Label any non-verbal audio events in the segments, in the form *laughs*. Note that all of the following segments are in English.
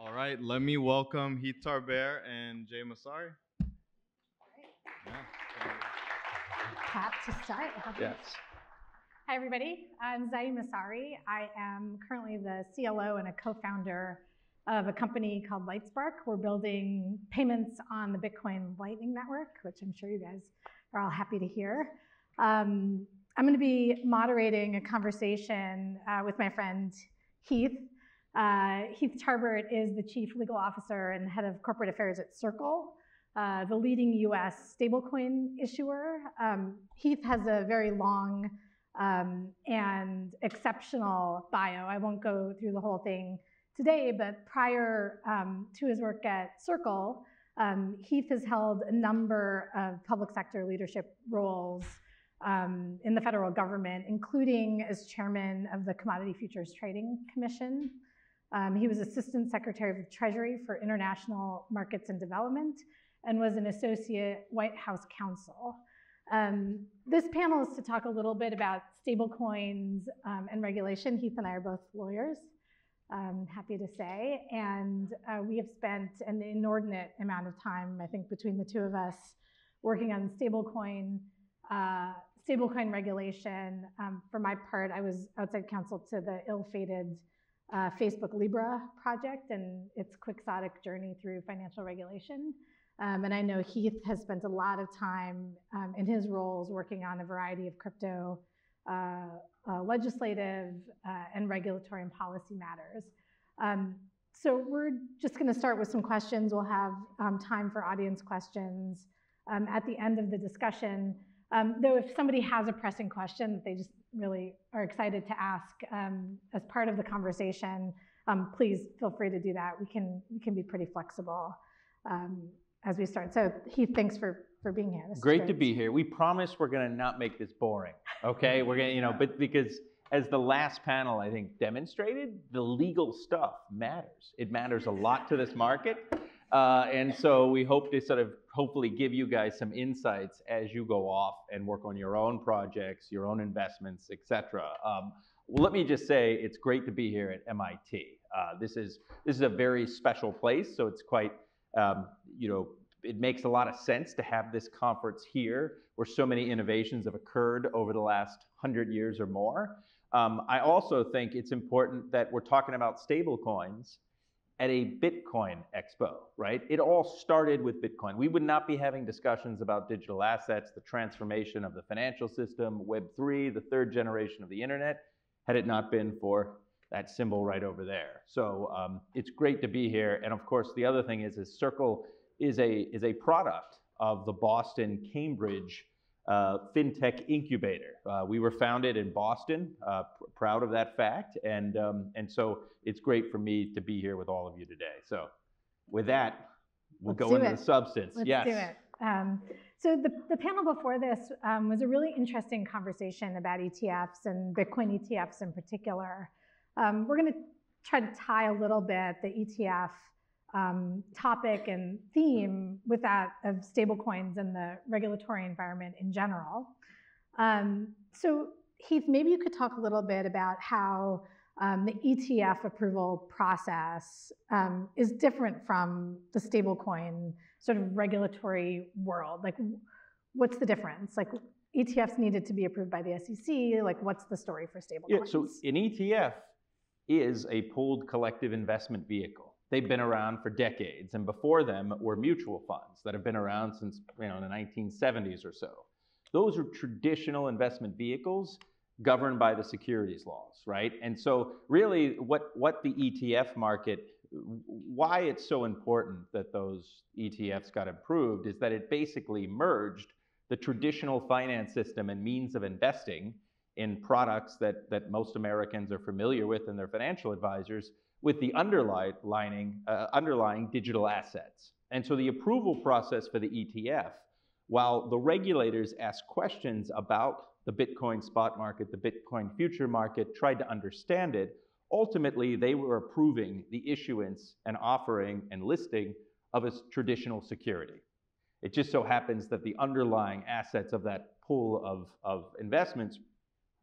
All right, let me welcome Heath Tarbert and Jai Massari. Yeah. Pat to start. Yes. Hi, everybody. I'm Zaidi Massari. I am currently the CLO and a co-founder of a company called Lightspark. We're building payments on the Bitcoin Lightning Network, which I'm sure you guys are all happy to hear. Um, I'm going to be moderating a conversation uh, with my friend Heath. Uh, Heath Tarbert is the chief legal officer and head of corporate affairs at Circle, uh, the leading US stablecoin issuer. Um, Heath has a very long um, and exceptional bio. I won't go through the whole thing today, but prior um, to his work at Circle, um, Heath has held a number of public sector leadership roles um, in the federal government, including as chairman of the Commodity Futures Trading Commission. Um, he was Assistant Secretary of the Treasury for International Markets and Development and was an Associate White House Counsel. Um, this panel is to talk a little bit about stablecoins um, and regulation. Heath and I are both lawyers, um, happy to say, and uh, we have spent an inordinate amount of time, I think, between the two of us, working on stablecoin, uh, stablecoin regulation. Um, for my part, I was outside counsel to the ill-fated uh, Facebook Libra project and its quixotic journey through financial regulation. Um, and I know Heath has spent a lot of time um, in his roles working on a variety of crypto uh, uh, legislative uh, and regulatory and policy matters. Um, so we're just going to start with some questions. We'll have um, time for audience questions um, at the end of the discussion. Um, though if somebody has a pressing question that they just really are excited to ask um, as part of the conversation, um, please feel free to do that. We can we can be pretty flexible um, as we start. So Heath, thanks for for being here. Great, great, to be here. We promise we're going to not make this boring. Okay, *laughs* we're going to you know, but because as the last panel I think demonstrated, the legal stuff matters. It matters a lot to this market. Uh, and so we hope to sort of hopefully give you guys some insights as you go off and work on your own projects, your own investments, etc. Um, well, let me just say it's great to be here at MIT. Uh, this is this is a very special place, so it's quite um, you know it makes a lot of sense to have this conference here, where so many innovations have occurred over the last hundred years or more. Um, I also think it's important that we're talking about stablecoins at a Bitcoin expo, right? It all started with Bitcoin. We would not be having discussions about digital assets, the transformation of the financial system, Web3, the third generation of the internet, had it not been for that symbol right over there. So um, it's great to be here. And of course, the other thing is, is Circle is a, is a product of the Boston Cambridge uh, fintech incubator. Uh, we were founded in Boston, uh, pr- proud of that fact, and um, and so it's great for me to be here with all of you today. So, with that, we'll Let's go into it. the substance. Let's yes. do it. Um, so the, the panel before this um, was a really interesting conversation about ETFs and Bitcoin ETFs in particular. Um, we're going to try to tie a little bit the ETF um, topic and theme with that of stablecoins and the regulatory environment in general. Um, so Heath, maybe you could talk a little bit about how um, the ETF approval process um, is different from the stablecoin sort of regulatory world. Like, what's the difference? Like, ETFs needed to be approved by the SEC. Like, what's the story for stablecoins? Yeah, so an ETF is a pooled collective investment vehicle. They've been around for decades, and before them were mutual funds that have been around since you know the 1970s or so. Those are traditional investment vehicles governed by the securities laws, right? And so, really, what what the ETF market, why it's so important that those ETFs got approved is that it basically merged the traditional finance system and means of investing in products that that most Americans are familiar with and their financial advisors with the underlying, uh, underlying digital assets. And so the approval process for the ETF, while the regulators asked questions about the Bitcoin spot market, the Bitcoin future market, tried to understand it, ultimately they were approving the issuance and offering and listing of a traditional security. It just so happens that the underlying assets of that pool of, of investments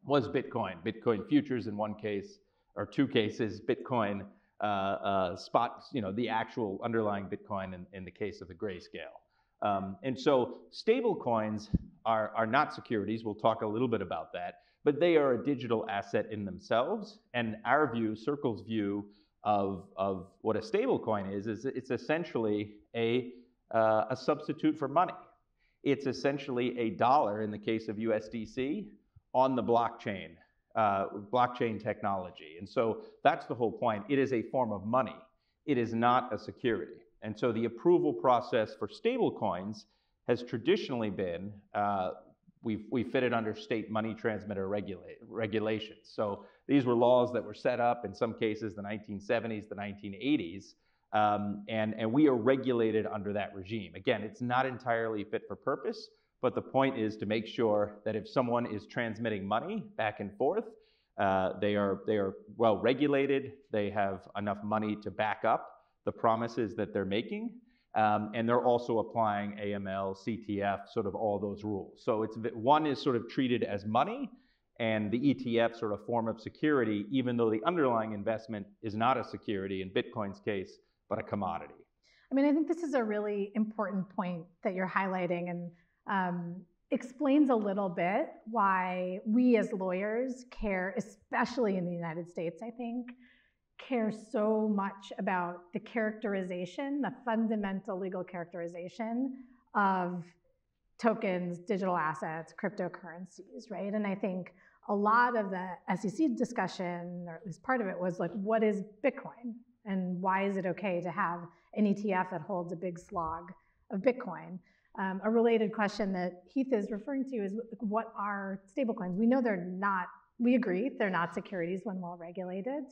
was Bitcoin, Bitcoin futures in one case, or two cases, Bitcoin uh, uh, spot, you know, the actual underlying Bitcoin in, in the case of the grayscale. Um, and so stable coins are, are not securities. We'll talk a little bit about that, but they are a digital asset in themselves. And our view, Circle's view of, of what a stable coin is, is it's essentially a, uh, a substitute for money. It's essentially a dollar in the case of USDC on the blockchain, uh, blockchain technology. And so that's the whole point. It is a form of money. It is not a security. And so the approval process for stablecoins has traditionally been uh, we've, we fit it under state money transmitter regula- regulations. So these were laws that were set up in some cases the 1970s, the 1980s, um, and, and we are regulated under that regime. Again, it's not entirely fit for purpose, but the point is to make sure that if someone is transmitting money back and forth, uh, they, are, they are well regulated, they have enough money to back up the promises that they're making. Um, and they're also applying AML, CTF, sort of all those rules. So it's one is sort of treated as money, and the ETF sort of form of security, even though the underlying investment is not a security in Bitcoin's case, but a commodity. I mean, I think this is a really important point that you're highlighting, and um, explains a little bit why we as lawyers care, especially in the United States, I think, care so much about the characterization, the fundamental legal characterization of tokens, digital assets, cryptocurrencies, right? And I think a lot of the SEC discussion, or at least part of it, was like, what is Bitcoin? And why is it okay to have an ETF that holds a big slog of Bitcoin? Um, a related question that Heath is referring to is what are stablecoins? We know they're not, we agree, they're not securities when well regulated.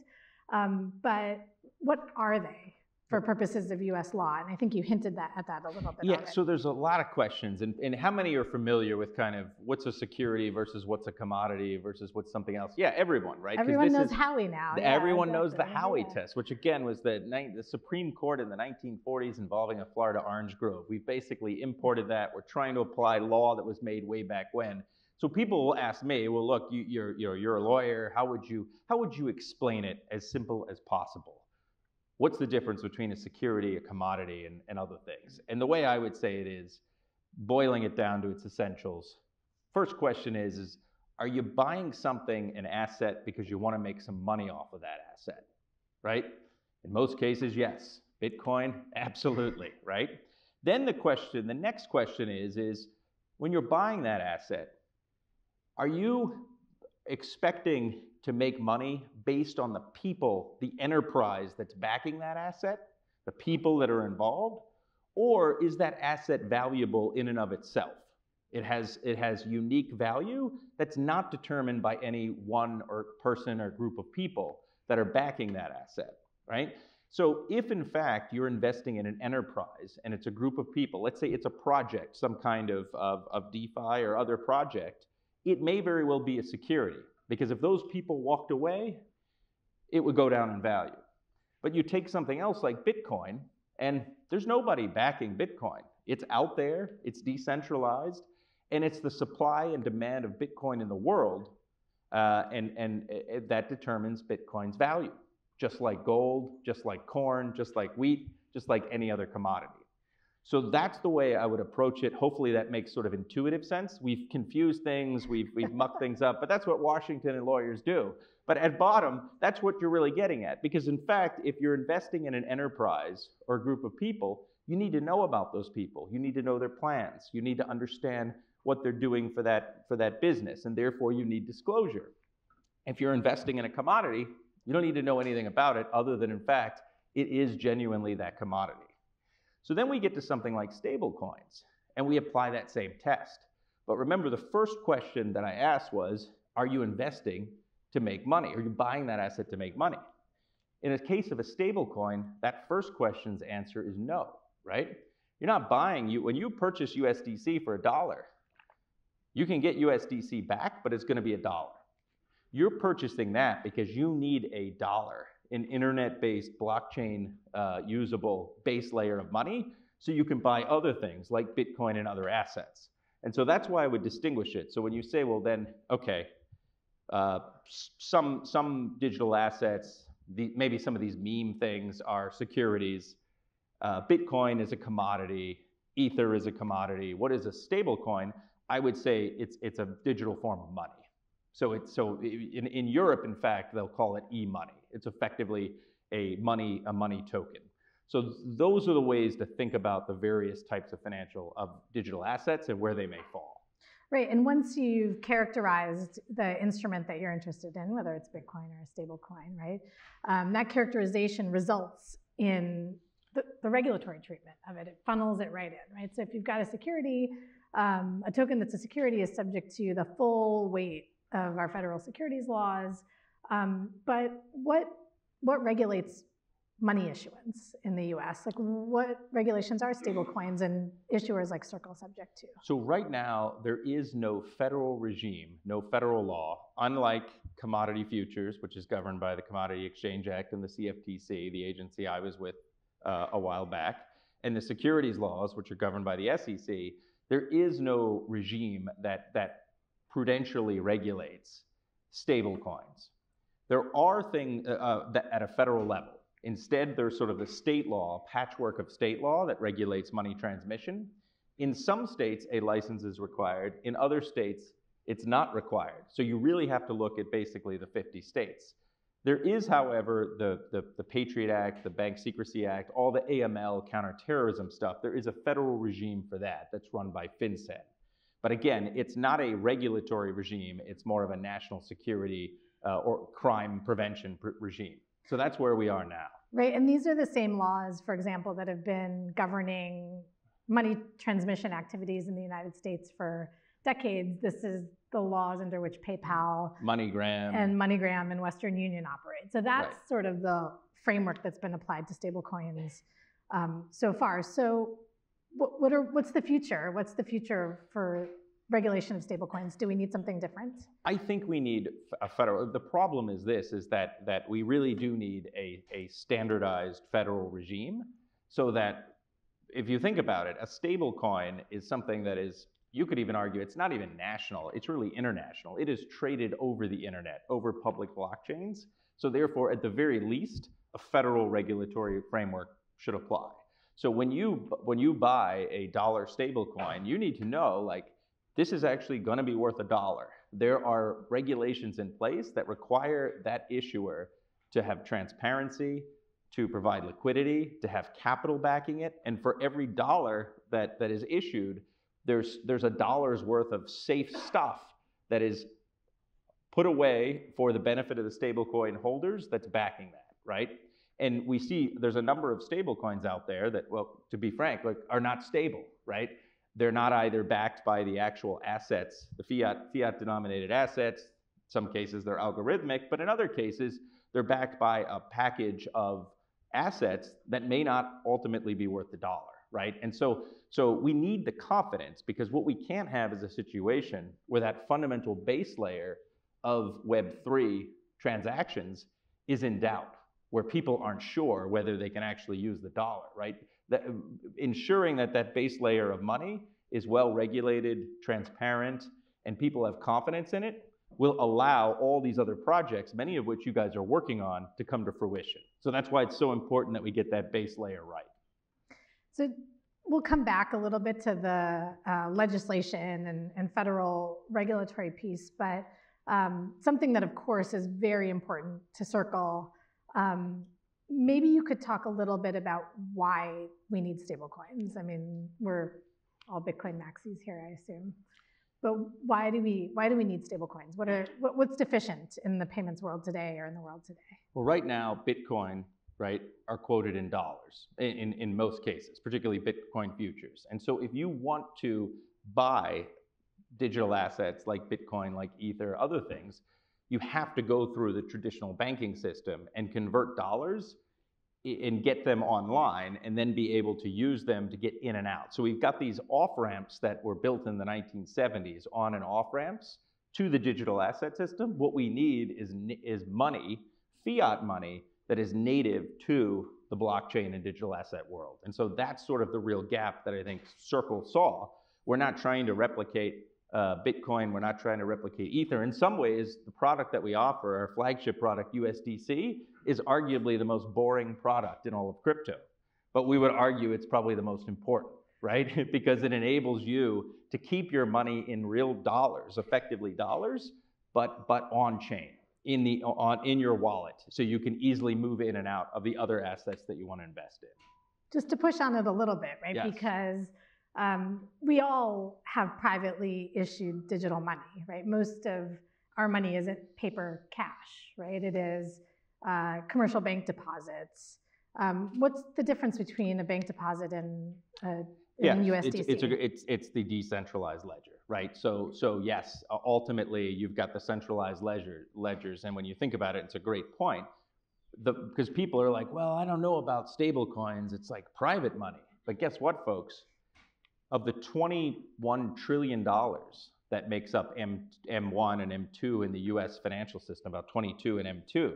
Um, but what are they for purposes of U.S. law? And I think you hinted that at that a little bit. Yeah. already. So there's a lot of questions, and, and how many are familiar with kind of what's a security versus what's a commodity versus what's something else? Yeah, everyone, right? Everyone this knows is- Howey now. yeah, Everyone knows the exactly, Howey yeah. test, which again was the, ni- the Supreme Court in the 1940s involving a Florida orange grove. We've basically imported that. We're trying to apply law that was made way back when. So people will ask me, well, look, you, you're, you're, you're a lawyer. How would, you, how would you explain it as simple as possible? What's the difference between a security, a commodity, and, and other things? And the way I would say it is, boiling it down to its essentials. First question is, is are you buying something, an asset, because you want to make some money off of that asset, right? In most cases, yes. Bitcoin, *laughs* absolutely, right? Then the question, the next question is, is when you're buying that asset, are you expecting to make money based on the people, the enterprise that's backing that asset, the people that are involved? Or is that asset valuable in and of itself? It has, it has unique value that's not determined by any one or person or group of people that are backing that asset, right? So if in fact you're investing in an enterprise and it's a group of people, let's say it's a project, some kind of, of, of DeFi or other project, it may very well be a security because if those people walked away, it would go down in value. But you take something else like Bitcoin, and there's nobody backing Bitcoin. It's out there, it's decentralized, and it's the supply and demand of Bitcoin in the world, uh, and, and uh, that determines Bitcoin's value, just like gold, just like corn, just like wheat, just like any other commodity. So that's the way I would approach it. Hopefully that makes sort of intuitive sense. We've confused things, we've, we've mucked things up, but that's what Washington and lawyers do. But at bottom, that's what you're really getting at. Because in fact, if you're investing in an enterprise or a group of people, you need to know about those people. You need to know their plans. You need to understand what they're doing for that, for that business, and therefore you need disclosure. If you're investing in a commodity, you don't need to know anything about it other than, in fact, it is genuinely that commodity. So then we get to something like stable coins, and we apply that same test. But remember, the first question that I asked was, are you investing to make money? Are you buying that asset to make money? In a case of a stable coin, that first question's answer is no, right? You're not buying, you, when you purchase USDC for a dollar, you can get USDC back, but it's gonna be a dollar. You're purchasing that because you need a dollar, an internet-based, blockchain uh, usable base layer of money, so you can buy other things like Bitcoin and other assets. And so that's why I would distinguish it. So when you say, well, then, okay, uh, some, some digital assets the, maybe some of these meme things are securities. Uh, Bitcoin is a commodity. Ether is a commodity. What is a stable coin? I would say it's, it's a digital form of money. So, it's, so in, in Europe, in fact, they'll call it e-money. It's effectively a money, a money token. So those are the ways to think about the various types of financial, of digital assets and where they may fall. Right, and once you've characterized the instrument that you're interested in, whether it's Bitcoin or a stable coin, right, um, that characterization results in the, the, regulatory treatment of it. It funnels it right in, right? So if you've got a security, um, a token that's a security is subject to the full weight of our federal securities laws. Um, but what what regulates money issuance in the US? Like what regulations are stablecoins and issuers like Circle subject to? So right now there is no federal regime, no federal law, unlike commodity futures, which is governed by the Commodity Exchange Act and the CFTC, the agency I was with uh, a while back, and the securities laws, which are governed by the SEC, there is no regime that, that prudentially regulates stablecoins. There are things uh, uh, that at a federal level. Instead, there's sort of the state law, patchwork of state law that regulates money transmission. In some states, a license is required. In other states, it's not required. So you really have to look at basically the 50 states. There is, however, the, the, the, Patriot Act, the Bank Secrecy Act, all the AML counterterrorism stuff. There is a federal regime for that that's run by FinCEN. But again, it's not a regulatory regime, it's more of a national security uh, or crime prevention pr- regime. So that's where we are now. Right, and these are the same laws, for example, that have been governing money transmission activities in the United States for decades. This is the laws under which PayPal, MoneyGram, and MoneyGram and Western Union operate. So that's right. sort of the framework that's been applied to stablecoins um, so far. So, what, what are what's the future? What's the future for regulation of stablecoins? Do we need something different? I think we need a federal. The problem is this: is that that we really do need a a standardized federal regime, so that if you think about it, a stable coin is something that is. You could even argue it's not even national, it's really international. It is traded over the internet, over public blockchains. So, therefore, at the very least, a federal regulatory framework should apply. So when you when you buy a dollar stablecoin, you need to know like this is actually going to be worth a dollar. There are regulations in place that require that issuer to have transparency, to provide liquidity, to have capital backing it, and for every dollar that, that is issued, there's, there's a dollar's worth of safe stuff that is put away for the benefit of the stablecoin holders that's backing that, right? And we see there's a number of stablecoins out there that, well, to be frank, like are not stable, right? They're not either backed by the actual assets, the fiat fiat denominated assets. In some cases they're algorithmic, but in other cases they're backed by a package of assets that may not ultimately be worth the dollar, right? And so so we need the confidence because what we can't have is a situation where that fundamental base layer of web3 transactions is in doubt, where people aren't sure whether they can actually use the dollar, right? That, ensuring that that base layer of money is well regulated, transparent, and people have confidence in it will allow all these other projects, many of which you guys are working on, to come to fruition. So that's why it's so important that we get that base layer right. So we'll come back a little bit to the uh, legislation and, and, federal regulatory piece, but um, something that, of course, is very important to Circle um, maybe you could talk a little bit about why we need stablecoins. I mean, we're all Bitcoin maxis here, I assume. But why do we why do we need stablecoins? What are what, what's deficient in the payments world today or in the world today? Well, right now, Bitcoin, right, are quoted in dollars in, in most cases, particularly Bitcoin futures. And so if you want to buy digital assets like Bitcoin, like Ether, other things, you have to go through the traditional banking system and convert dollars and get them online and then be able to use them to get in and out. So we've got these off ramps that were built in the 1970s, on and off ramps to the digital asset system. What we need is, is money, fiat money, that is native to the blockchain and digital asset world. And so that's sort of the real gap that I think Circle saw. We're not trying to replicate uh, Bitcoin. We're not trying to replicate Ether. In some ways, the product that we offer, our flagship product, USDC, is arguably the most boring product in all of crypto. But we would argue it's probably the most important, *laughs* right? *laughs* because it enables you to keep your money in real dollars, effectively dollars, but but on chain in the on in your wallet, so you can easily move in and out of the other assets that you want to invest in. Just to push on it a little bit, right? Yes. Because um, we all have privately issued digital money, right? Most of our money isn't paper cash, right? It is uh, commercial bank deposits. Um, what's the difference between a bank deposit and, uh, and Yeah, USDC? it's, it's, a, it's, it's the decentralized ledger, right? So, so yes, ultimately you've got the centralized ledger, ledgers, and when you think about it, it's a great point. Because people are like, well, I don't know about stable coins. It's like private money. But guess what, folks? Of the $21 trillion that makes up M, M1 and M2 in the US financial system, about 22 in M2,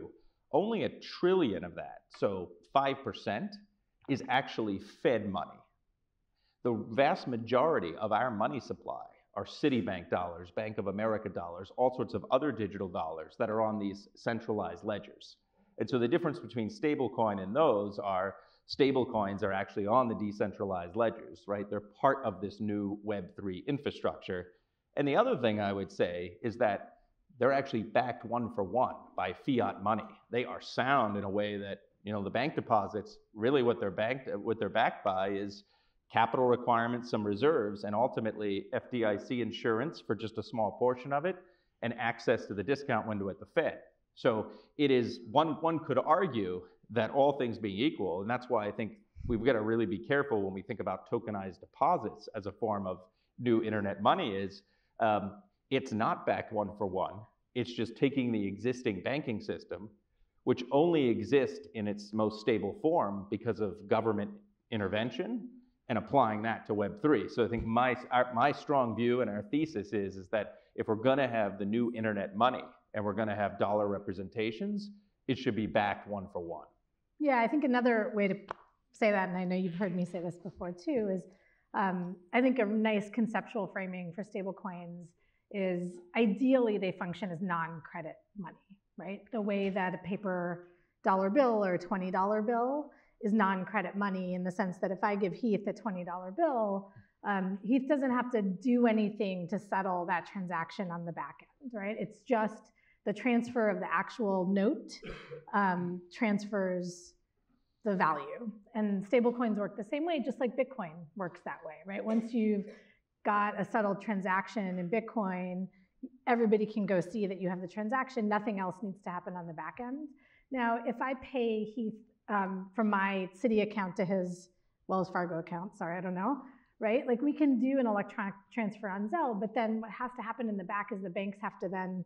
only a trillion of that, so 5%, is actually Fed money. The vast majority of our money supply are Citibank dollars, Bank of America dollars, all sorts of other digital dollars that are on these centralized ledgers. And so the difference between stablecoin and those are stablecoins are actually on the decentralized ledgers, right? They're part of this new Web3 infrastructure. And the other thing I would say is that they're actually backed one for one by fiat money. They are sound in a way that, you know, the bank deposits, really what they're banked what they're backed by is capital requirements, some reserves, and ultimately FDIC insurance for just a small portion of it, and access to the discount window at the Fed. So it is one one could argue that all things being equal, and that's why I think we've got to really be careful when we think about tokenized deposits as a form of new internet money. Is um, it's not backed one for one. It's just taking the existing banking system, which only exists in its most stable form because of government intervention, and applying that to Web3. So I think my, our, my strong view and our thesis is, is that if we're going to have the new internet money and we're going to have dollar representations, it should be backed one for one. Yeah, I think another way to say that, and I know you've heard me say this before too, is um, I think a nice conceptual framing for stablecoins is ideally they function as non-credit money, right? The way that a paper dollar bill or a $20 bill is non-credit money in the sense that if I give Heath a $20 bill, um, Heath doesn't have to do anything to settle that transaction on the back end, right? It's just the transfer of the actual note um, transfers the value. And stablecoins work the same way, just like Bitcoin works that way, right? Once you've got a settled transaction in Bitcoin, everybody can go see that you have the transaction. Nothing else needs to happen on the back end. Now, if I pay Heath um, from my Citi account to his Wells Fargo account, sorry, I don't know, right? Like we can do an electronic transfer on Zelle, but then what has to happen in the back is the banks have to then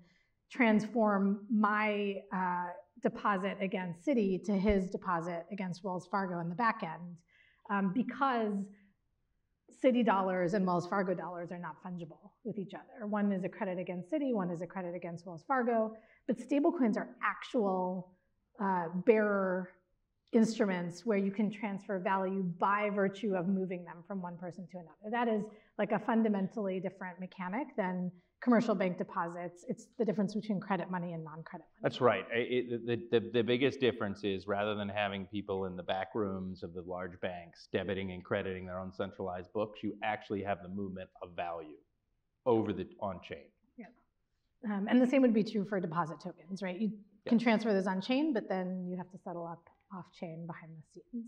transform my uh, deposit against Citi to his deposit against Wells Fargo in the back end um, because Citi dollars and Wells Fargo dollars are not fungible with each other. One is a credit against Citi, one is a credit against Wells Fargo, but stablecoins are actual uh, bearer instruments where you can transfer value by virtue of moving them from one person to another. That is like a fundamentally different mechanic than commercial bank deposits. It's the difference between credit money and non-credit money. That's right. I- it- the, the, the biggest difference is rather than having people in the back rooms of the large banks debiting and crediting their own centralized books, you actually have the movement of value over the on chain. Um, and the same would be true for deposit tokens, right? You can transfer those on chain, but then you have to settle up off chain behind the scenes.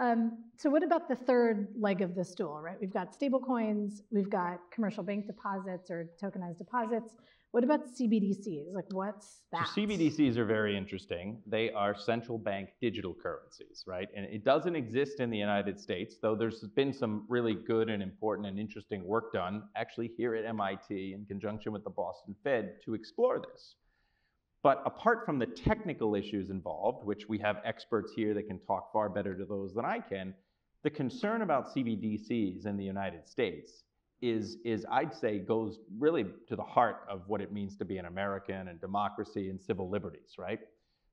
Um, so what about the third leg of the stool, right? We've got stable coins, we've got commercial bank deposits or tokenized deposits. What about CBDCs? Like what's that? So CBDCs are very interesting. They are central bank digital currencies, right? And it doesn't exist in the United States, though there's been some really good and important and interesting work done actually here at MIT in conjunction with the Boston Fed to explore this. But apart from the technical issues involved, which we have experts here that can talk far better to those than I can, the concern about CBDCs in the United States is, is I'd say goes really to the heart of what it means to be an American and democracy and civil liberties, right?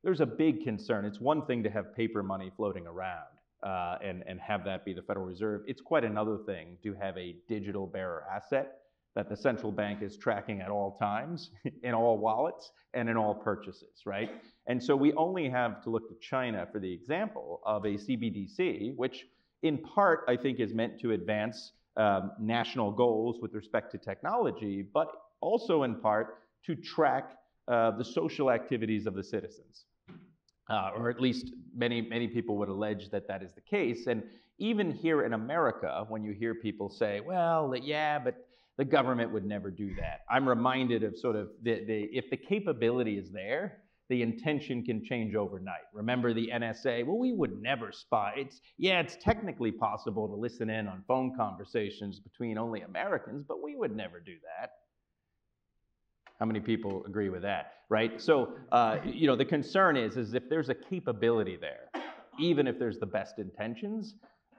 There's a big concern. It's one thing to have paper money floating around uh, and, and have that be the Federal Reserve. It's quite another thing to have a digital bearer asset that the central bank is tracking at all times *laughs* in all wallets and in all purchases, right? And so we only have to look to China for the example of a CBDC, which in part I think is meant to advance um, national goals with respect to technology, but also in part to track uh, the social activities of the citizens. Uh, or at least many, many people would allege that that is the case. And even here in America, when you hear people say, well, yeah, but the government would never do that, I'm reminded of sort of the, the if the capability is there, the intention can change overnight. Remember the NSA? Well, we would never spy. It's yeah, it's technically possible to listen in on phone conversations between only Americans, but we would never do that. How many people agree with that, right? So, uh, you know, the concern is, is if there's a capability there, even if there's the best intentions,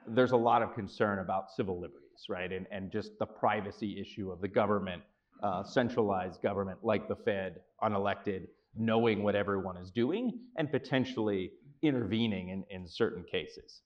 there's a lot of concern about civil liberties, right? And, and just the privacy issue of the government, uh, centralized government like the Fed, unelected, knowing what everyone is doing and potentially intervening in, in certain cases.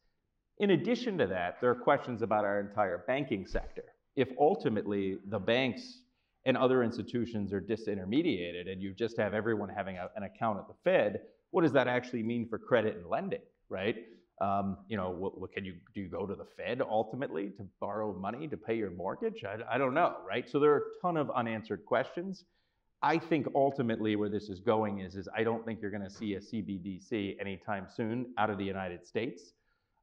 In addition to that, there are questions about our entire banking sector. If ultimately the banks and other institutions are disintermediated and you just have everyone having a, an account at the Fed, what does that actually mean for credit and lending, right? Um, you know, what, what, can you do? You go to the Fed ultimately to borrow money to pay your mortgage? I, I don't know, right? So there are a ton of unanswered questions. I think ultimately where this is going is, is I don't think you're going to see a CBDC anytime soon out of the United States.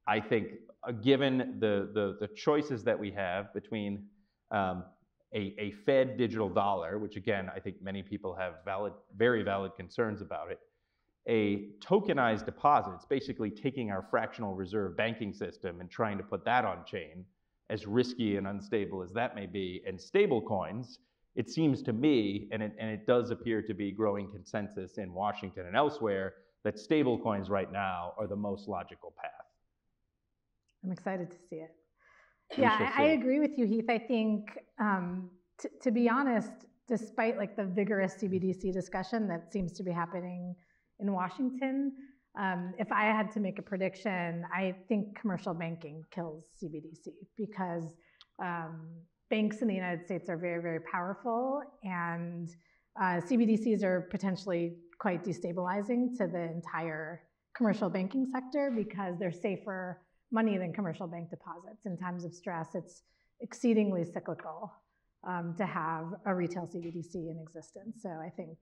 I think, uh, given the, the, the choices that we have between um, a, a Fed digital dollar, which again, I think many people have valid, very valid concerns about it, a tokenized deposit, it's basically taking our fractional reserve banking system and trying to put that on chain, as risky and unstable as that may be, and stable coins, it seems to me, and it, and it does appear to be growing consensus in Washington and elsewhere, that stable coins right now are the most logical path. I'm excited to see it. Yeah, I, I, agree with you, Heath. I think, um, t- to be honest, despite like the vigorous CBDC discussion that seems to be happening in Washington, um, if I had to make a prediction, I think commercial banking kills CBDC because um, banks in the United States are very, very powerful, and uh, CBDCs are potentially quite destabilizing to the entire commercial banking sector because they're safer money than commercial bank deposits. In times of stress, it's exceedingly cyclical um, to have a retail CBDC in existence. So I think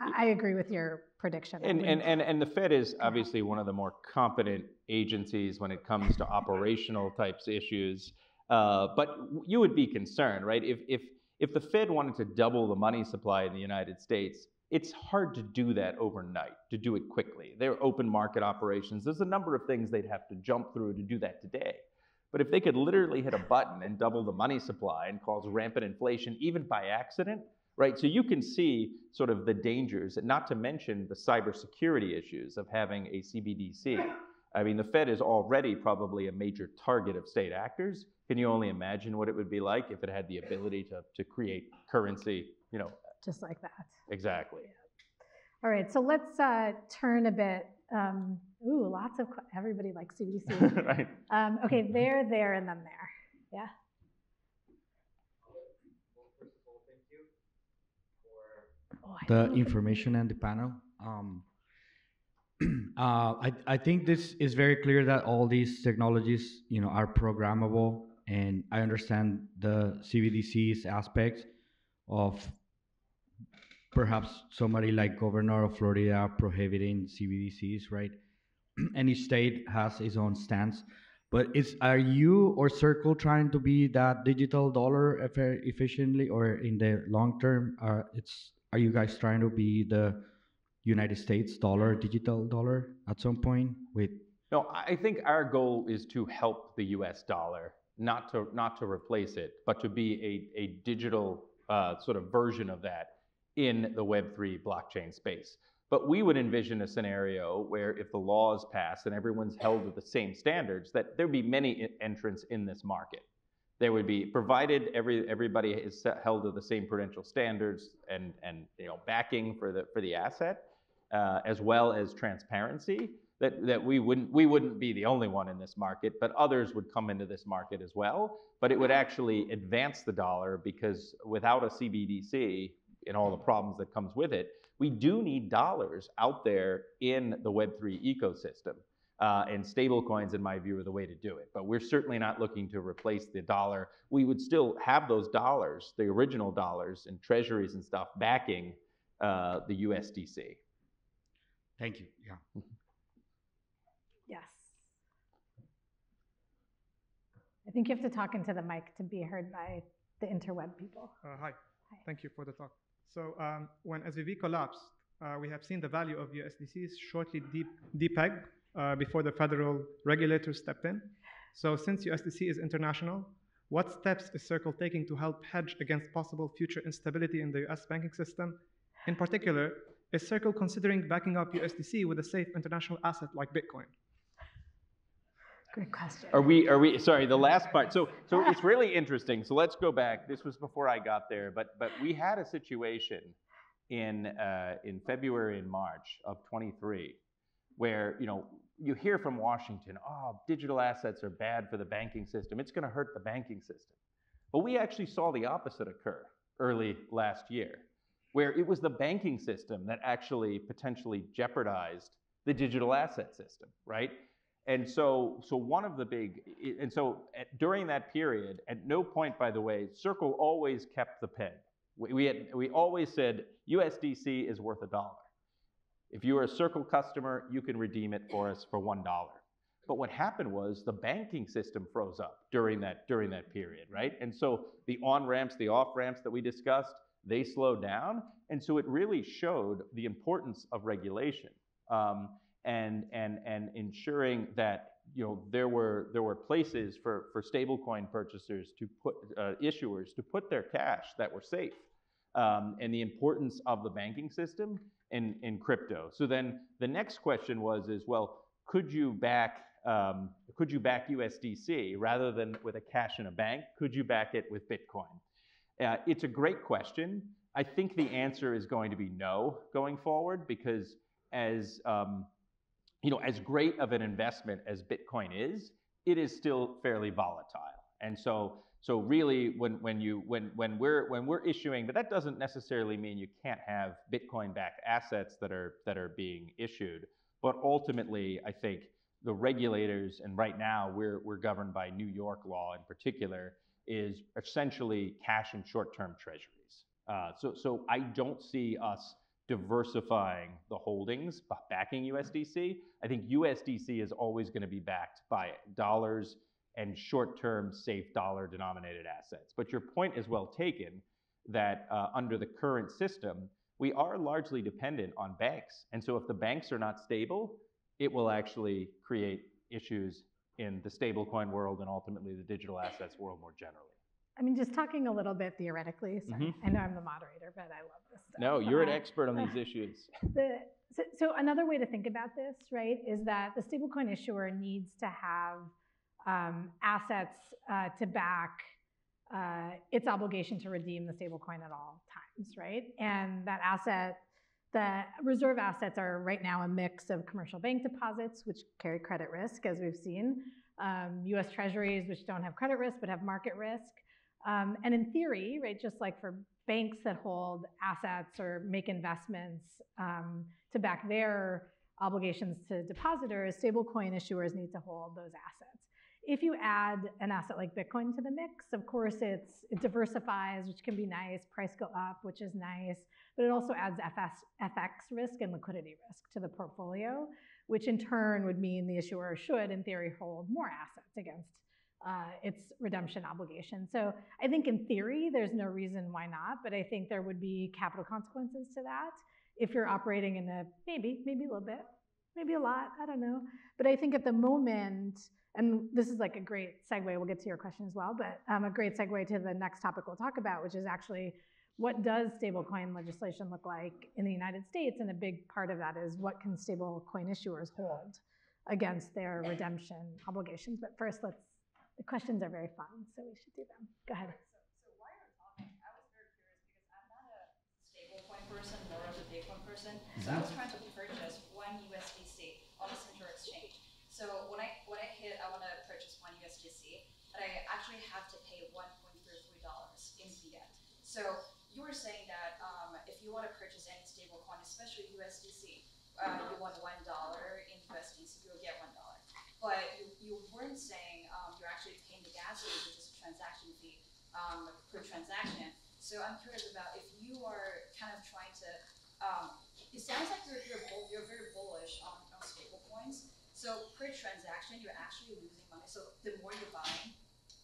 uh, I agree with your prediction. And, and, and, and the Fed is obviously one of the more competent agencies when it comes to operational types issues. Uh, but you would be concerned, right? If, if, if the Fed wanted to double the money supply in the United States, it's hard to do that overnight, to do it quickly. They're open market operations. There's a number of things they'd have to jump through to do that today. But if they could literally hit a button and double the money supply and cause rampant inflation, even by accident, right? So you can see sort of the dangers, not to mention the cybersecurity issues of having a CBDC. I mean, the Fed is already probably a major target of state actors. Can you only imagine what it would be like if it had the ability to, to create currency, you know, just like that. Exactly. All right, so let's uh, turn a bit. Um, ooh, lots of everybody likes CBDC. *laughs* right. Um, okay, there, there, and then there. Yeah. Oh, the information and the panel. Um, *clears throat* uh, I, I think this is very clear that all these technologies, you know, are programmable, and I understand the CBDC's aspect of perhaps somebody like governor of Florida prohibiting CBDCs, right? *clears throat* Any state has its own stance. But is are you or Circle trying to be that digital dollar efficiently, or in the long term, are it's are you guys trying to be the United States dollar, digital dollar at some point with? No, I think our goal is to help the U.S. dollar, not to not to replace it, but to be a a digital uh, sort of version of that in the Web3 blockchain space. But we would envision a scenario where if the laws pass and everyone's held to the same standards, that there'd be many entrants in this market. There would be, provided every, everybody is held to the same prudential standards and, and you know, backing for the, for the asset, uh, as well as transparency, that, that we wouldn't we wouldn't be the only one in this market, but others would come into this market as well. But it would actually advance the dollar because without a CBDC and all the problems that comes with it, we do need dollars out there in the Web3 ecosystem. Uh, and stablecoins, in my view, are the way to do it. But we're certainly not looking to replace the dollar. We would still have those dollars, the original dollars and treasuries and stuff, backing uh, the USDC. Thank you. Yeah. Yes. I think you have to talk into the mic to be heard by the interweb people. Uh, hi. Hi. Thank you for the talk. So um, when SVB collapsed, uh, we have seen the value of USDCs shortly deep, depeg uh, before the federal regulators stepped in. So since USDC is international, what steps is Circle taking to help hedge against possible future instability in the US banking system? In particular, is Circle considering backing up USDC with a safe international asset like Bitcoin? Great question. Are we, are we, sorry, the last part. So, so it's really interesting. So let's go back. This was before I got there, but, but we had a situation in, uh, in February and March of 23 where, you know, you hear from Washington, oh, digital assets are bad for the banking system. It's going to hurt the banking system. But we actually saw the opposite occur early last year, where it was the banking system that actually potentially jeopardized the digital asset system, right? And so, so one of the big, and so at, during that period, at no point, by the way, Circle always kept the peg. We, we, had, we always said USDC is worth a dollar. If you are a Circle customer, you can redeem it for us for one dollar. But what happened was the banking system froze up during that during that period, right? And so the on ramps, the off ramps that we discussed, they slowed down, and so it really showed the importance of regulation. Um, and and and ensuring that you know there were there were places for for stablecoin purchasers to put uh, issuers to put their cash that were safe, um, and the importance of the banking system in in crypto. So then the next question was is well could you back um, could you back USDC rather than with a cash in a bank? Could you back it with Bitcoin? Uh, it's a great question. I think the answer is going to be no going forward because as um, you know, as great of an investment as Bitcoin is, it is still fairly volatile. And so, so really, when, when you when when we're when we're issuing, but that doesn't necessarily mean you can't have Bitcoin-backed assets that are that are being issued. But ultimately, I think the regulators, and right now we're we're governed by New York law in particular, is essentially cash and short-term treasuries. Uh, so so I don't see us diversifying the holdings backing USDC. I think USDC is always going to be backed by dollars and short-term safe dollar denominated assets. But your point is well taken that uh, under the current system, we are largely dependent on banks. And so if the banks are not stable, it will actually create issues in the stablecoin world and ultimately the digital assets world more generally. I mean, just talking a little bit theoretically. Sorry, Mhm. I know I'm the moderator, but I love this stuff. No, you're an Uh, expert on these *laughs* issues. the, so, so another way to think about this, right, is that the stablecoin issuer needs to have um, assets uh, to back uh, its obligation to redeem the stablecoin at all times, right? And that asset, the reserve assets are right now a mix of commercial bank deposits, which carry credit risk, as we've seen, um, U.S. Treasuries, which don't have credit risk but have market risk. Um, and in theory, right, just like for banks that hold assets or make investments um, to back their obligations to depositors, stablecoin issuers need to hold those assets. If you add an asset like Bitcoin to the mix, of course, it's, it diversifies, which can be nice. Price go up, which is nice, but it also adds FS, FX risk and liquidity risk to the portfolio, which in turn would mean the issuer should, in theory, hold more assets against uh, its redemption obligation. So I think in theory, there's no reason why not, but I think there would be capital consequences to that if you're operating in a maybe, maybe a little bit, maybe a lot, I don't know. But I think at the moment, and this is like a great segue, we'll get to your question as well, but um, a great segue to the next topic we'll talk about, which is actually what does stablecoin legislation look like in the United States? And a big part of that is what can stablecoin issuers hold against their redemption obligations? But first, let's, the questions are very fun, so we should do them. Go ahead. So while you're talking, I was very curious because I'm not a stablecoin person nor a Bitcoin person. So I was trying to purchase one USDC on the Central Exchange. So when I when I hit, I want to purchase one USDC, but I actually have to pay one point three three dollars in fiat. So you were saying that um, if you want to purchase any stablecoin, especially USDC, uh, you want one dollar in USDC, you'll get one dollar. But you, you weren't saying um, you're actually paying the gas fee, which is a transaction fee um, per transaction. So I'm curious about if you are kind of trying to. Um, it sounds like you're you're, bull, you're very bullish on, on stable coins. So per transaction, you're actually losing money. So the more you're buying,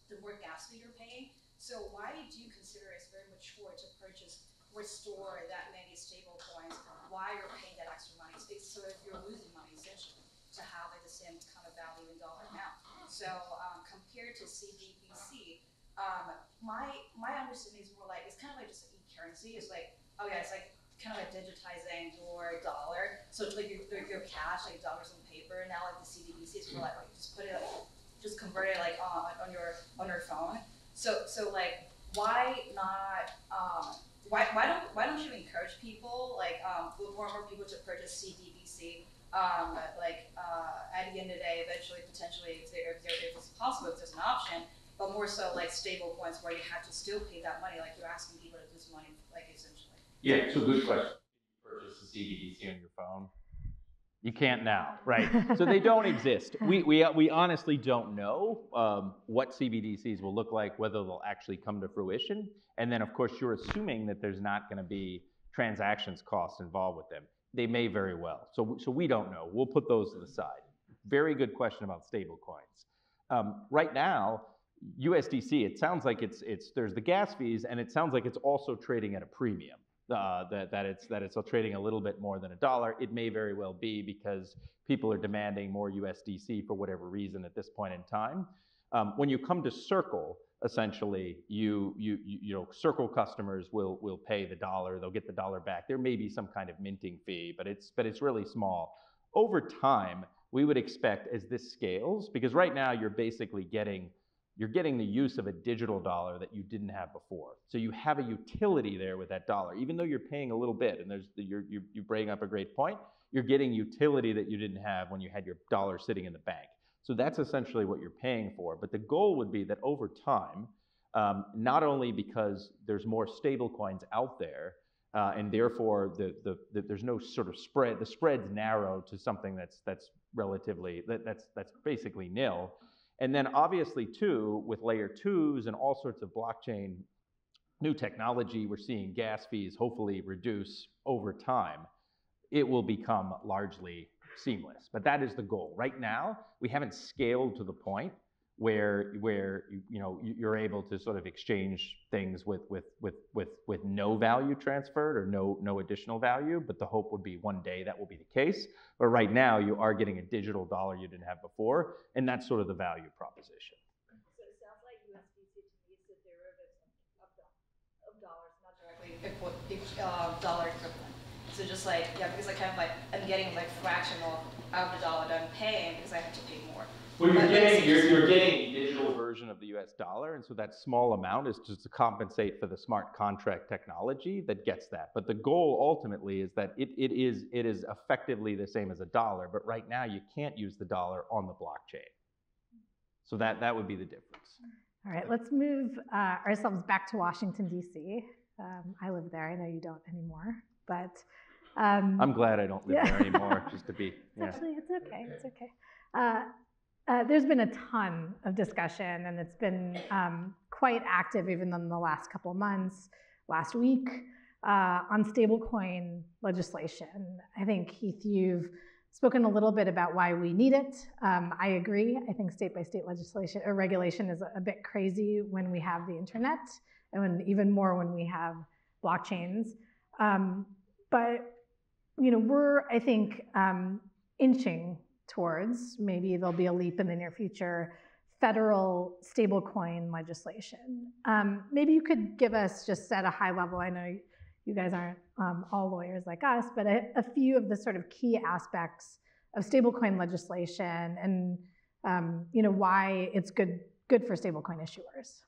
the more gas fee you're paying. So why do you consider it's very mature to purchase or store that many stable coins? Why you're paying that extra money? So if you're losing money essentially to have the same kind of value in dollar amount. So um, compared to CBDC, um, my my understanding is more like it's kind of like just e-currency. It's like oh yeah, it's like kind of like digitizing your dollar. So it's like your, your, cash, like dollars on paper. Now like the CBDC is more like, like just put it like just convert it like on, on your on your phone. So so like why not um, why, why don't why don't you encourage people like um, more and more people to purchase CBDC um, like uh, at the end of the day eventually potentially if, there, if, there, if it's possible if there's an option but more so like stable coins where you have to still pay that money like you're asking people to lose money like essentially. Yeah, so good question. Purchase a CBDC on your phone. You can't now, right? *laughs* so they don't exist. We, we, we honestly don't know um, what CBDCs will look like, whether they'll actually come to fruition. And then, of course, you're assuming that there's not going to be transactions costs involved with them. They may very well. So, so we don't know. We'll put those to the side. Very good question about stable coins. Um, right now, USDC, it sounds like it's, it's, there's the gas fees, and it sounds like it's also trading at a premium uh, that, that it's that it's trading a little bit more than a dollar. It may very well be because people are demanding more USDC for whatever reason at this point in time. Um, when you come to Circle, essentially, you you you know Circle customers will will pay the dollar. They'll get the dollar back. There may be some kind of minting fee, but it's but it's really small. Over time, we would expect as this scales, because right now you're basically getting you're getting the use of a digital dollar that you didn't have before. So you have a utility there with that dollar, even though you're paying a little bit. And there's you're, you you bring up a great point. You're getting utility that you didn't have when you had your dollar sitting in the bank. So that's essentially what you're paying for. But the goal would be that over time, um, not only because there's more stable coins out there, uh, and therefore the, the, the, there's no sort of spread. The spread's narrow to something that's that's relatively that, that's that's basically nil. And then obviously too, with layer twos and all sorts of blockchain new technology, we're seeing gas fees hopefully reduce over time. It will become largely seamless, but that is the goal. Right now, we haven't scaled to the point where where you, know you're able to sort of exchange things with with with with with no value transferred or no no additional value but the hope would be one day that will be the case but right now you are getting a digital dollar you didn't have before and that's sort of the value proposition So it sounds like USDC to me is derivative of, dollars, not directly uh. So just like, yeah, because I kind of like, I'm getting like fractional out of the dollar that I'm paying because I have to pay more. Well, you're But getting, it's- you're, you're getting a digital version of the US dollar, and so that small amount is just to compensate for the smart contract technology that gets that. But the goal ultimately is that it, it, is, it is effectively the same as a dollar, but right now you can't use the dollar on the blockchain. So that, that would be the difference. All right, let's move uh, ourselves back to Washington, D.C. Um, I live there. I know you don't anymore, but um, I'm glad I don't live Yeah. there anymore, *laughs* just to be, yeah. Actually, it's okay. It's okay. Uh, uh, there's been a ton of discussion, and it's been um, quite active even in the last couple months, last week, uh, on stablecoin legislation. I think, Heath, you've spoken a little bit about why we need it. Um, I agree. I think state by state legislation or regulation is a, a bit crazy when we have the internet, and when, even more when we have blockchains. Um, but you know, we're, I think, um, inching towards, maybe there'll be a leap in the near future, federal stablecoin legislation. Um, maybe you could give us just at a high level, I know you guys aren't um, all lawyers like us, but a, a few of the sort of key aspects of stablecoin legislation and um, you know why it's good good for stablecoin issuers.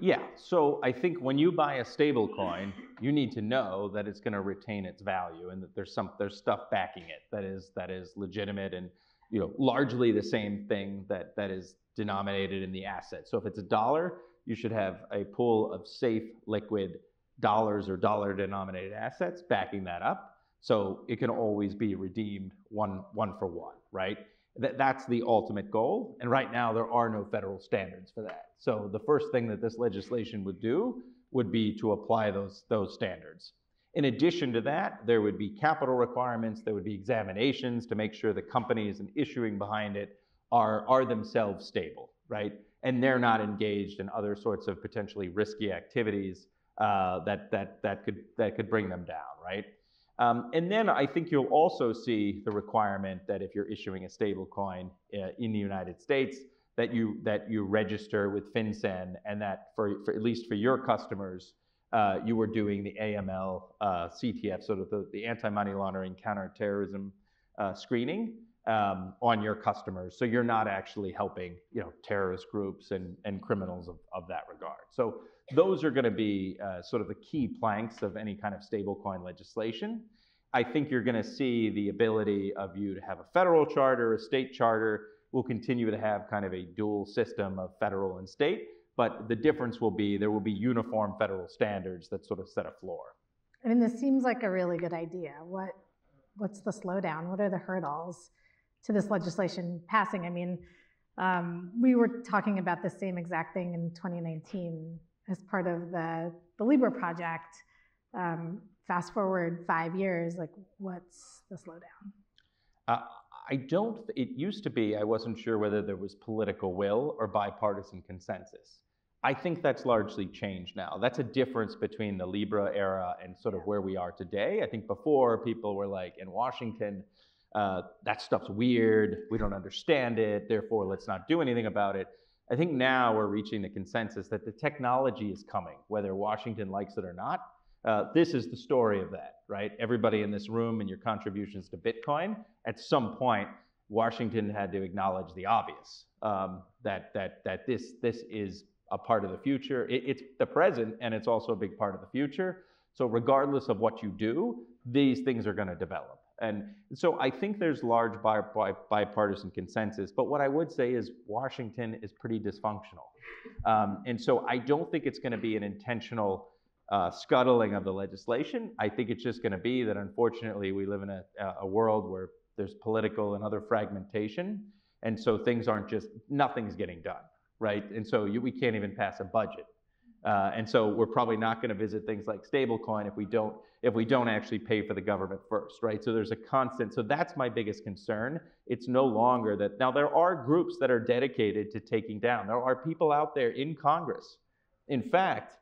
Yeah, so I think when you buy a stable coin, you need to know that it's going to retain its value and that there's some there's stuff backing it that is that is legitimate and you know, largely the same thing that, that is denominated in the asset. So if it's a dollar, you should have a pool of safe, liquid dollars or dollar denominated assets backing that up. So it can always be redeemed one, one for one, right? That, that's the ultimate goal. And right now, there are no federal standards for that. So the first thing that this legislation would do would be to apply those, those standards. In addition to that, there would be capital requirements, there would be examinations to make sure the companies and issuing behind it are, are themselves stable, right? And they're not engaged in other sorts of potentially risky activities uh, that, that, that, could, that could bring them down, right? Um, and then I think you'll also see the requirement that if you're issuing a stable coin uh, in the United States, that you, that you register with FinCEN and that for, for at least for your customers, uh, you were doing the AML uh, CTF, sort of the, the anti-money laundering counterterrorism uh, screening um, on your customers. So you're not actually helping, you know, terrorist groups and, and criminals of, of that regard. So those are going to be uh, sort of the key planks of any kind of stablecoin legislation. I think you're going to see the ability of you to have a federal charter, a state charter. We'll continue to have kind of a dual system of federal and state, but the difference will be there will be uniform federal standards that sort of set a floor. I mean, this seems like a really good idea. What, what's the slowdown? What are the hurdles to this legislation passing? I mean, um, we were talking about the same exact thing in 2019 as part of the, the Libra project. Um, fast forward five years, like what's the slowdown? Uh, I don't, it used to be, I wasn't sure whether there was political will or bipartisan consensus. I think that's largely changed now. That's a difference between the Libra era and sort of where we are today. I think before people were like, in Washington, uh, that stuff's weird, we don't understand it, therefore let's not do anything about it. I think now we're reaching the consensus that the technology is coming, whether Washington likes it or not. Uh, this is the story of that, right? Everybody in this room and your contributions to Bitcoin, at some point, Washington had to acknowledge the obvious um, that, that, that this, this is a part of the future. It, it's the present and it's also a big part of the future. So, regardless of what you do, these things are going to develop. And so I think there's large bi- bi- bipartisan consensus. But what I would say is Washington is pretty dysfunctional. Um, and so I don't think it's going to be an intentional uh, scuttling of the legislation. I think it's just going to be that unfortunately we live in a, a world where there's political and other fragmentation. And so things aren't just, nothing's getting done, right? And so you, we can't even pass a budget. Uh, and so we're probably not going to visit things like stablecoin if we don't if we don't actually pay for the government first, right? So there's a constant. So that's my biggest concern. It's no longer that now there are groups that are dedicated to taking down. There are people out there in Congress. In fact,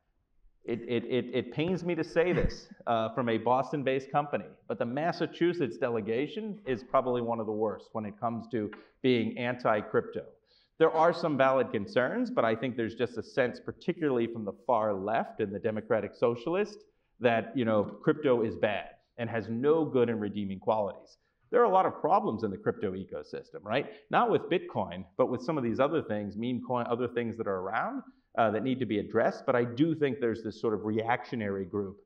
it, it, it, it pains me to say this uh, from a Boston based company, but the Massachusetts delegation is probably one of the worst when it comes to being anti crypto. There are some valid concerns, but I think there's just a sense, particularly from the far left and the Democratic Socialist, that you know crypto is bad and has no good and redeeming qualities. There are a lot of problems in the crypto ecosystem, right? Not with Bitcoin, but with some of these other things, meme coin, other things that are around uh, that need to be addressed. But I do think there's this sort of reactionary group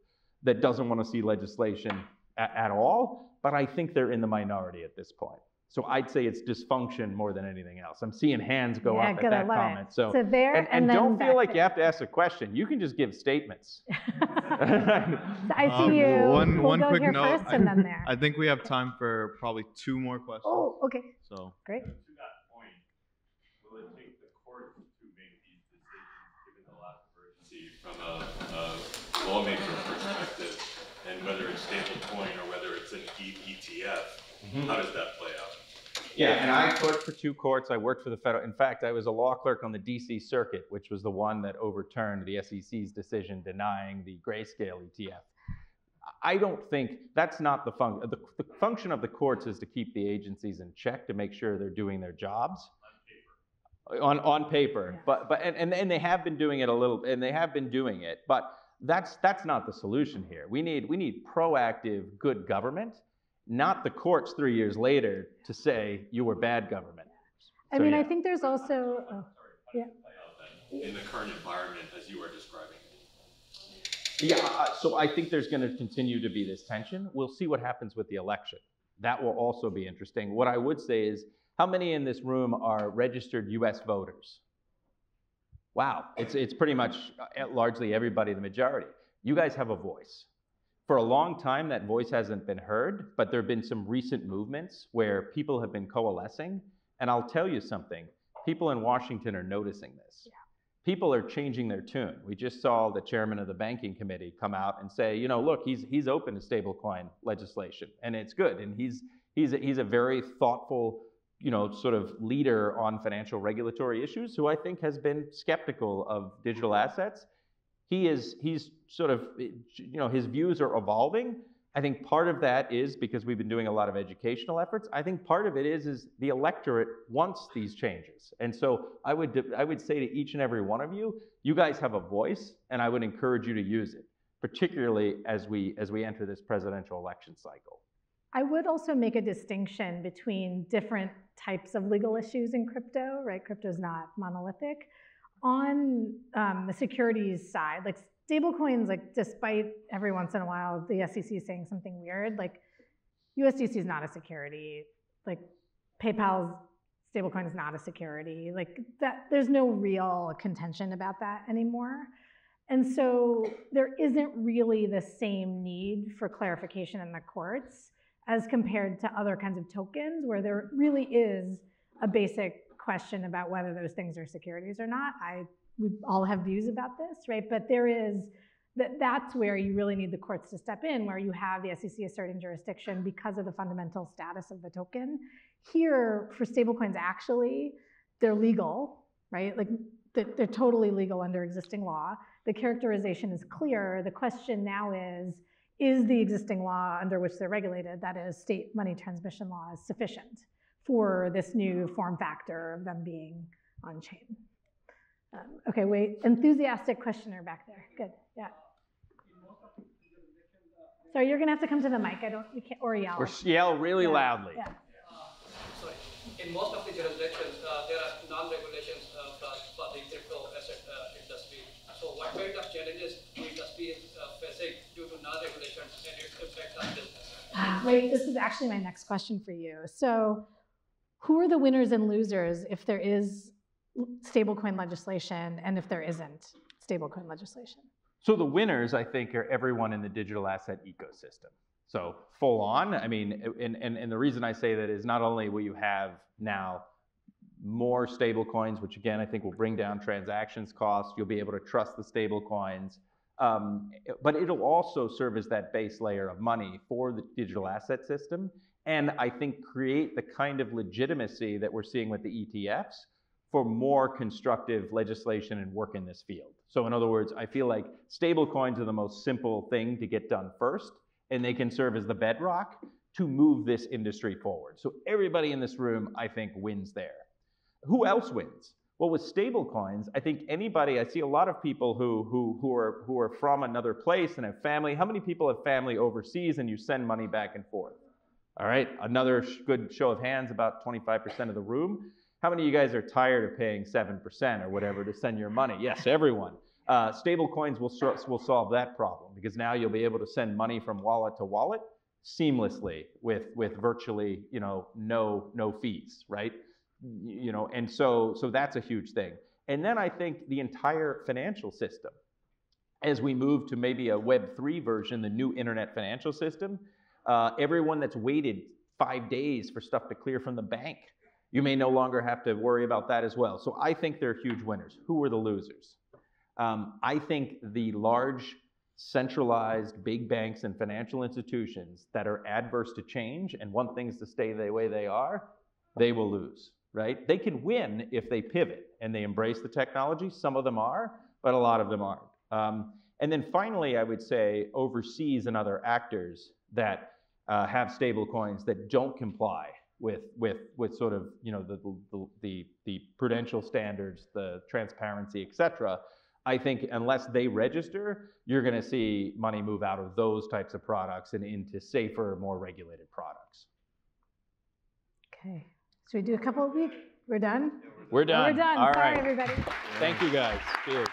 that doesn't want to see legislation at, at all. But I think they're in the minority at this point. So I'd say it's dysfunction more than anything else. I'm seeing hands go Yeah, up at that love it. comment. So, So there and, and and don't feel back like you have to ask a question. You can just give statements. *laughs* *laughs* I see Um, you. One, we'll one go quick here note. first and then *laughs* there. I think we have time for probably two more questions. oh, okay, So great. To that point, will it take the courts to make these decisions, given the lack of urgency from a, a lawmaker perspective? And whether it's stablecoin or whether it's an ETF, how does that play out? Yeah, and I clerked for two courts. I worked for the federal. In fact, I was a law clerk on the DC Circuit, which was the one that overturned the SEC's decision denying the Grayscale ETF. I don't think that's not the function. The, the function of the courts is to keep the agencies in check to make sure they're doing their jobs. On, paper. on paper, Yeah. but but and, and and they have been doing it a little, and they have been doing it, but that's that's not the solution here. We need we need proactive, good government, not the courts three years later to say you were bad government. I So, mean, I think there's also, oh, yeah. Play out then in the current environment as you are describing? Yeah, uh, so I think there's going to continue to be this tension. We'll see what happens with the election. That will also be interesting. What I would say is, How many in this room are registered US voters? Wow, it's, it's pretty much uh, largely everybody, the majority. You guys have a voice. For a long time, that voice hasn't been heard, but there have been some recent movements where people have been coalescing. And I'll tell you something people in Washington are noticing this. People are changing their tune. We just saw the chairman of the banking committee come out and say, you know, look, he's, he's open to stablecoin legislation, and it's good. And he's, he's, a, he's a very thoughtful, you know, sort of leader on financial regulatory issues who I think has been skeptical of digital assets. He is, he's sort of, you know, his views are evolving. I think part of that is because we've been doing a lot of educational efforts. I think part of it is is the electorate wants these changes. And so I would I would say to each and every one of you, you guys have a voice and I would encourage you to use it, particularly as we as we enter this presidential election cycle. I would also make a distinction between different types of legal issues in crypto, right? Crypto is not monolithic. On um, the securities side, like stablecoins, like despite every once in a while the SEC saying something weird, like USDC is not a security. Like PayPal's stablecoin is not a security. Like that, there's no real contention about that anymore. And so there isn't really the same need for clarification in the courts as compared to other kinds of tokens where there really is a basic question about whether those things are securities or not. I we all have views about this, right? But there is that that's where you really need the courts to step in, where you have the SEC asserting jurisdiction because of the fundamental status of the token. Here, for stablecoins, actually, they're legal, right? Like they're totally legal under existing law. The characterization is clear. The question now is, is the existing law under which they're regulated, that is state money transmission laws, sufficient for this new form factor of them being on chain? Um, okay, wait, enthusiastic questioner back there. Good, yeah. Sorry, you're gonna have to come to the mic. I don't, we can't, or yell. Or yell really Yeah, loudly. Yeah. sorry, in most of the jurisdictions, uh, there are non-regulations uh, for, for the crypto asset uh, industry. So what kind of challenges the industry is uh, facing due to non-regulations and its impact on business? Ah, Wait, this is actually my next question for you. So, who are the winners and losers if there is stablecoin legislation and if there isn't stablecoin legislation? So the winners, I think, are everyone in the digital asset ecosystem. So full on. I mean, and, and, and the reason I say that is not only will you have now more stable coins, which again I think will bring down transactions costs. You'll be able to trust the stable coins. Um, but it'll also serve as that base layer of money for the digital asset system. And I think create the kind of legitimacy that we're seeing with the ETFs for more constructive legislation and work in this field. So in other words, I feel like stable coins are the most simple thing to get done first, and they can serve as the bedrock to move this industry forward. So everybody in this room, I think, wins there. Who else wins? Well, with stable coins, I think anybody, I see a lot of people who, who, who, are, who are from another place and have family. How many people have family overseas and you send money back and forth? All right, another good show of hands, about 25% of the room. How many of you guys are tired of paying 7% or whatever to send your money? Yes, everyone. Uh, stable coins will, will solve that problem because now you'll be able to send money from wallet to wallet seamlessly with, with virtually, you know, no, no fees, right? You know, and so, so that's a huge thing. And then I think the entire financial system, as we move to maybe a Web3 version, the new internet financial system, uh, everyone that's waited five days for stuff to clear from the bank you may no longer have to worry about that as well. So I think they're huge winners. Who are the losers? Um, I think the large, centralized big banks and financial institutions that are adverse to change and want things to stay the way they are, they will lose, right? They can win if they pivot and they embrace the technology. Some of them are, but a lot of them aren't. Um, and then finally, I would say overseas and other actors that uh, have stable coins that don't comply with with with sort of you know the the the, the prudential standards, the transparency, et cetera. I think unless they register, you're going to see money move out of those types of products and into safer, more regulated products. Okay, should we do a couple of weeks? We're done? We're done. We're done. All Sorry, right. everybody. Thank you guys. Cheers.